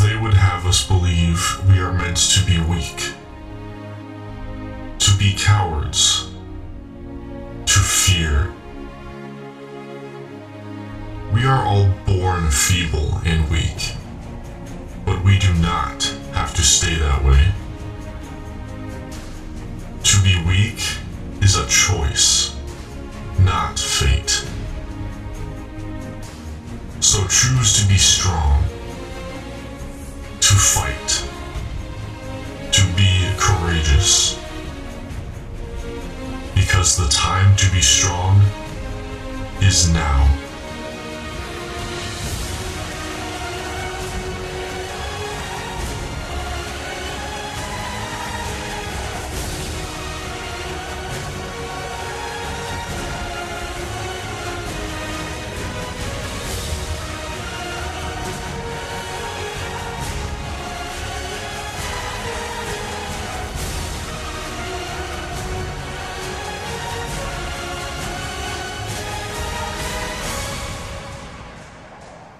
They would have us believe we are meant to be weak, to be cowards, to fear. We are all born feeble and weak, but we do not have to stay that way. To be weak is a choice, not fate. So choose to be strong, Because the time to be strong is now.